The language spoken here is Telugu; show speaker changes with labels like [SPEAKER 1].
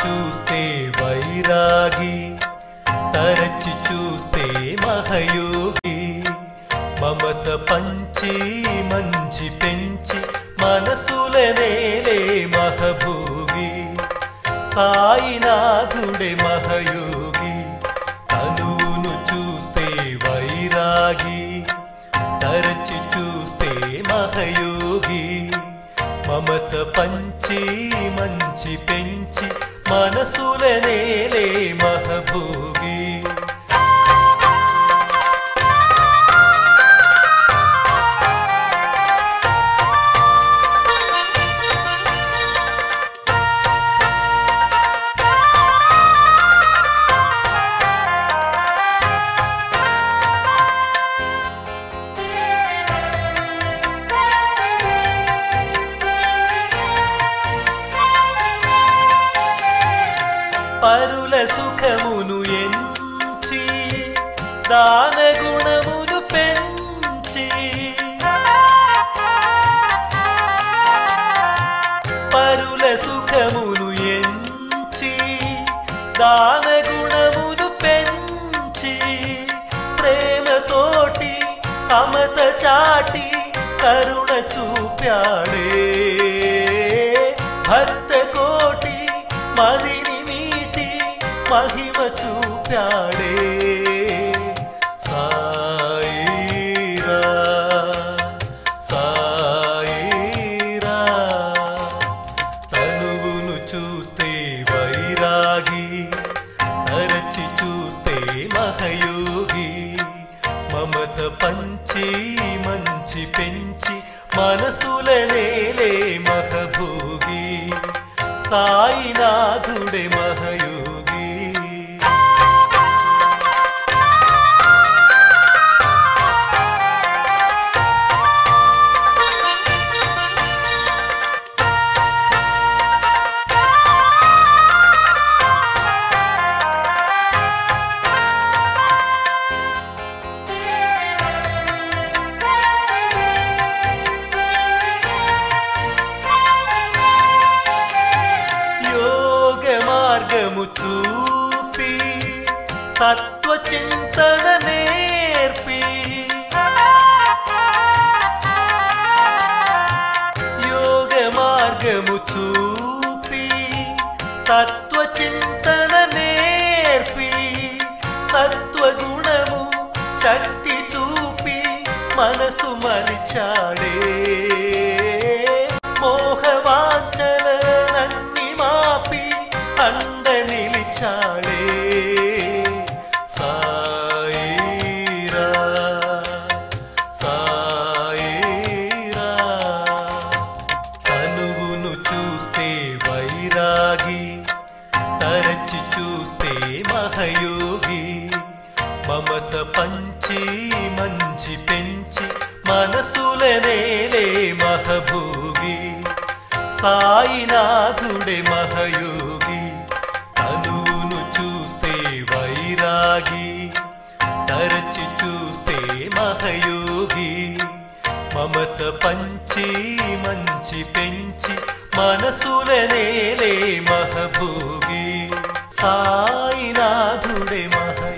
[SPEAKER 1] చూస్తే వైరాగి తరచి చూస్తే మహయోగి. మమత పంచి మంచి పెంచి మనసులనే మహభోగి. సాయినాథుడే మహయోగి తనువును చూస్తే వైరాగి. తరచి చూస్తే మహయోగి. మమత పంచి మంచి పెంచి మనసుల నేలే మహభూగి పరుల సుఖమును ఎంచి దాన గుణమును పెంచి పరుల సుఖమును ఎంచి దాన గుణమును పెంచి ప్రేమతోటి సమత చాటి కరుణ చూప్యాడే మహిమ చూపాడే సాయిరా సాయిరా. తనువును చూస్తే వైరాగి తరచి చూస్తే మహయోగి. మమత పంచి మంచి పెంచి మనసులనేలే మహభోగి. సాయినాథుడే మహయోగి. మార్గము చూపి తత్వ చింతన నేర్పి. యోగ మార్గము చూపి తత్వ మమత పంచి మంచి పెంచి మనసుల నేలే మహభోగి. సాయినాథుడే మహయోగి తనువును చూస్తే వైరాగి తరచి చూస్తే మహయోగి. మమత పంచి మంచి పెంచి మనసుల నేలే మహభోగి. సాయినాథుడే మహ